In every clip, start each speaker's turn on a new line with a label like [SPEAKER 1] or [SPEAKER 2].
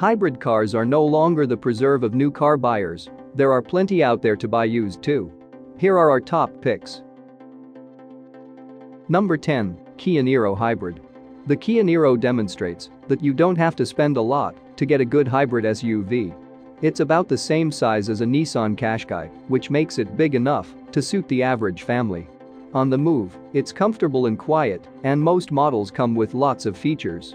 [SPEAKER 1] Hybrid cars are no longer the preserve of new car buyers, there are plenty out there to buy used too. Here are our top picks. Number 10, Kia Niro Hybrid. The Kia Niro demonstrates that you don't have to spend a lot to get a good hybrid SUV. It's about the same size as a Nissan Qashqai, which makes it big enough to suit the average family. On the move, it's comfortable and quiet, and most models come with lots of features.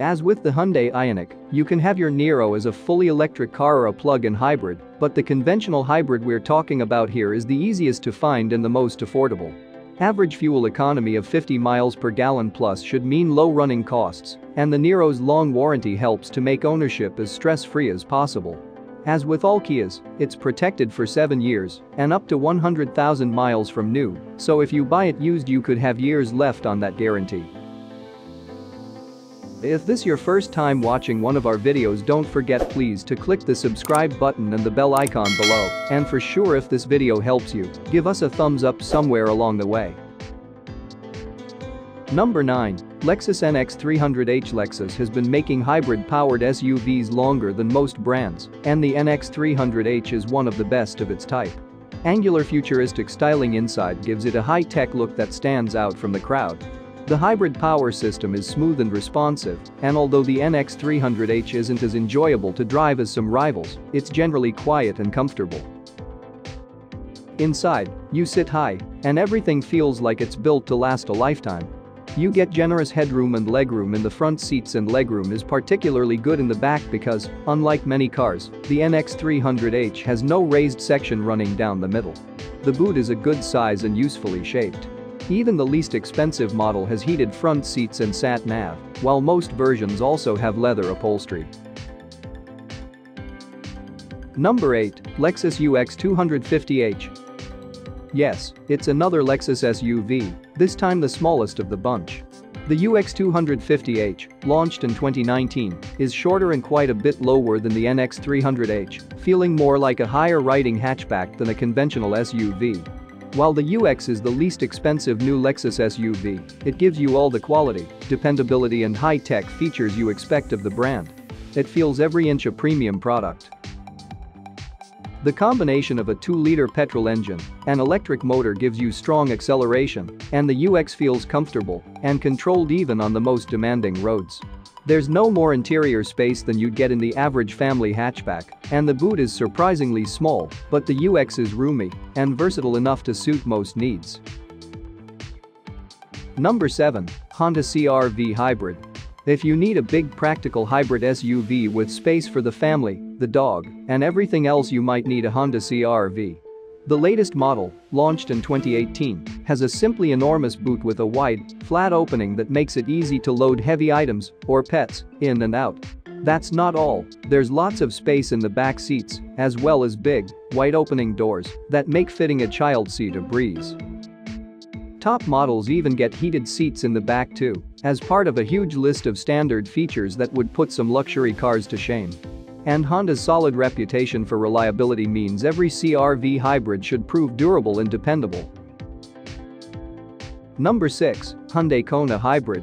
[SPEAKER 1] As with the Hyundai Ioniq, you can have your Niro as a fully electric car or a plug-in hybrid, but the conventional hybrid we're talking about here is the easiest to find and the most affordable. Average fuel economy of 50 miles per gallon plus should mean low running costs, and the Niro's long warranty helps to make ownership as stress-free as possible. As with all Kias, it's protected for 7 years and up to 100,000 miles from new, so if you buy it used you could have years left on that guarantee. If this your first time watching one of our videos don't forget please to click the subscribe button and the bell icon below, and for sure if this video helps you, give us a thumbs up somewhere along the way. Number 9. Lexus NX 300h Lexus has been making hybrid-powered SUVs longer than most brands, and the NX 300h is one of the best of its type. Angular futuristic styling inside gives it a high-tech look that stands out from the crowd, the hybrid power system is smooth and responsive, and although the NX300H isn't as enjoyable to drive as some rivals, it's generally quiet and comfortable. Inside, you sit high, and everything feels like it's built to last a lifetime. You get generous headroom and legroom in the front seats and legroom is particularly good in the back because, unlike many cars, the NX300H has no raised section running down the middle. The boot is a good size and usefully shaped. Even the least expensive model has heated front seats and sat-nav, while most versions also have leather upholstery. Number 8, Lexus UX 250h. Yes, it's another Lexus SUV, this time the smallest of the bunch. The UX 250h, launched in 2019, is shorter and quite a bit lower than the NX 300h, feeling more like a higher-riding hatchback than a conventional SUV. While the UX is the least expensive new Lexus SUV, it gives you all the quality, dependability and high-tech features you expect of the brand. It feels every inch a premium product. The combination of a 2-liter petrol engine and electric motor gives you strong acceleration, and the UX feels comfortable and controlled even on the most demanding roads. There's no more interior space than you'd get in the average family hatchback, and the boot is surprisingly small, but the UX is roomy and versatile enough to suit most needs. Number 7. Honda CR-V Hybrid. If you need a big practical hybrid SUV with space for the family, the dog, and everything else you might need a Honda CR-V. The latest model, launched in 2018, has a simply enormous boot with a wide, flat opening that makes it easy to load heavy items or pets in and out. That's not all, there's lots of space in the back seats, as well as big, wide opening doors that make fitting a child seat a breeze. Top models even get heated seats in the back too, as part of a huge list of standard features that would put some luxury cars to shame. And Honda's solid reputation for reliability means every CR-V hybrid should prove durable and dependable. Number 6. Hyundai Kona Hybrid.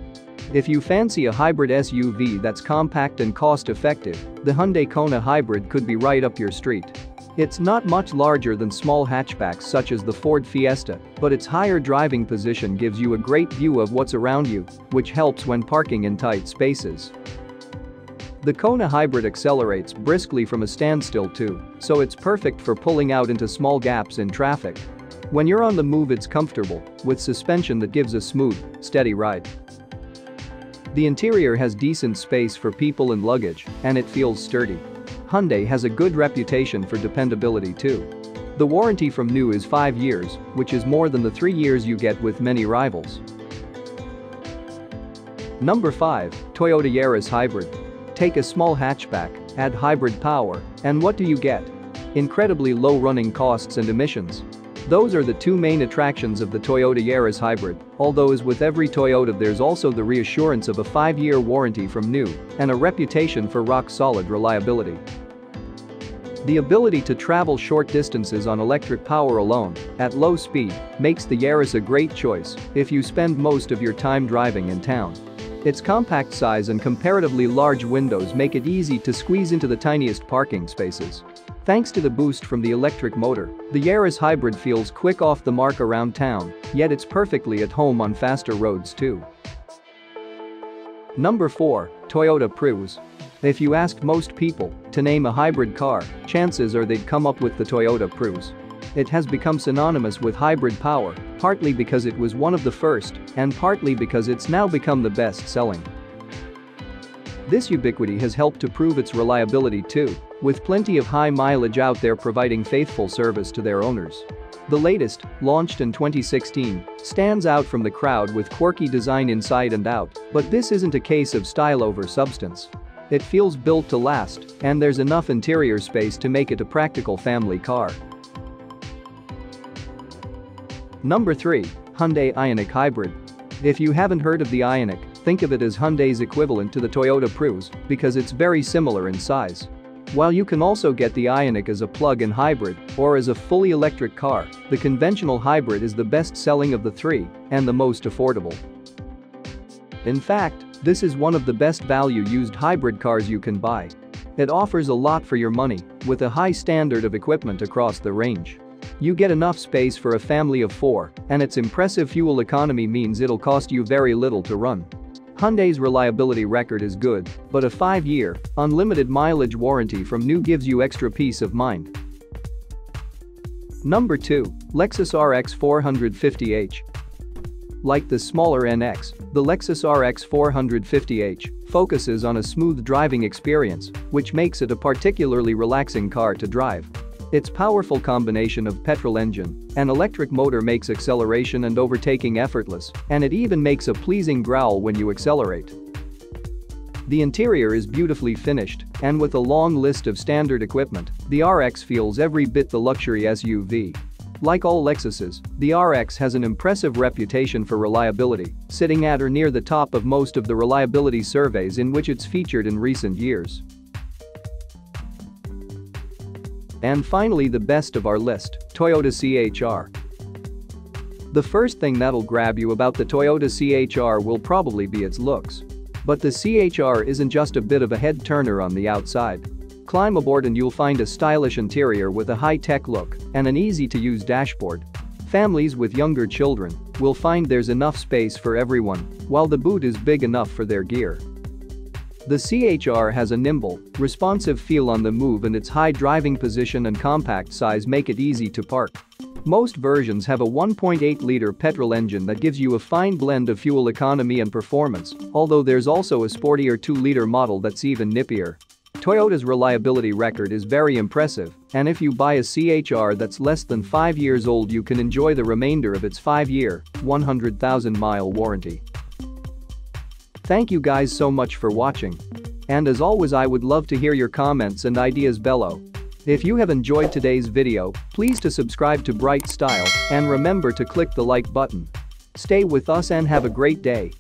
[SPEAKER 1] If you fancy a hybrid SUV that's compact and cost-effective, the Hyundai Kona Hybrid could be right up your street. It's not much larger than small hatchbacks such as the Ford Fiesta, but its higher driving position gives you a great view of what's around you, which helps when parking in tight spaces. The Kona Hybrid accelerates briskly from a standstill too, so it's perfect for pulling out into small gaps in traffic. When you're on the move it's comfortable, with suspension that gives a smooth, steady ride. The interior has decent space for people and luggage, and it feels sturdy. Hyundai has a good reputation for dependability too. The warranty from new is 5 years, which is more than the 3 years you get with many rivals. Number 5, Toyota Yaris Hybrid. Take a small hatchback, add hybrid power, and what do you get? Incredibly low running costs and emissions. Those are the two main attractions of the Toyota Yaris Hybrid, although as with every Toyota there's also the reassurance of a 5-year warranty from new and a reputation for rock-solid reliability. The ability to travel short distances on electric power alone, at low speed, makes the Yaris a great choice if you spend most of your time driving in town. Its compact size and comparatively large windows make it easy to squeeze into the tiniest parking spaces. Thanks to the boost from the electric motor, the Yaris Hybrid feels quick off the mark around town, yet it's perfectly at home on faster roads too. Number 4. Toyota Prius. If you asked most people to name a hybrid car, chances are they'd come up with the Toyota Prius. It has become synonymous with hybrid power, partly because it was one of the first, and partly because it's now become the best-selling. This ubiquity has helped to prove its reliability too, with plenty of high mileage out there providing faithful service to their owners. The latest, launched in 2016, stands out from the crowd with quirky design inside and out, but this isn't a case of style over substance. It feels built to last, and there's enough interior space to make it a practical family car. Number 3. Hyundai Ioniq Hybrid. If you haven't heard of the Ioniq, think of it as Hyundai's equivalent to the Toyota Prius because it's very similar in size. While you can also get the Ioniq as a plug-in hybrid or as a fully electric car, the conventional hybrid is the best-selling of the three and the most affordable. In fact, this is one of the best value-used hybrid cars you can buy. It offers a lot for your money with a high standard of equipment across the range. You get enough space for a family of four, and its impressive fuel economy means it'll cost you very little to run. Hyundai's reliability record is good, but a 5-year, unlimited mileage warranty from new gives you extra peace of mind. Number 2. Lexus RX 450h. Like the smaller NX, the Lexus RX 450h focuses on a smooth driving experience, which makes it a particularly relaxing car to drive. Its powerful combination of petrol engine and electric motor makes acceleration and overtaking effortless, and it even makes a pleasing growl when you accelerate. The interior is beautifully finished, and with a long list of standard equipment, the RX feels every bit the luxury SUV. Like all Lexuses, the RX has an impressive reputation for reliability, sitting at or near the top of most of the reliability surveys in which it's featured in recent years. And finally the best of our list, Toyota CHR. The first thing that'll grab you about the Toyota CHR will probably be its looks. But the CHR isn't just a bit of a head turner on the outside. Climb aboard and you'll find a stylish interior with a high-tech look and an easy-to-use dashboard. Families with younger children will find there's enough space for everyone, while the boot is big enough for their gear. The CHR has a nimble, responsive feel on the move and its high driving position and compact size make it easy to park. Most versions have a 1.8-liter petrol engine that gives you a fine blend of fuel economy and performance, although there's also a sportier 2-liter model that's even nippier. Toyota's reliability record is very impressive, and if you buy a CHR that's less than 5 years old you can enjoy the remainder of its 5-year, 100,000-mile warranty. Thank you guys so much for watching. And as always I would love to hear your comments and ideas below. If you have enjoyed today's video, please to subscribe to Bright Style and remember to click the like button. Stay with us and have a great day.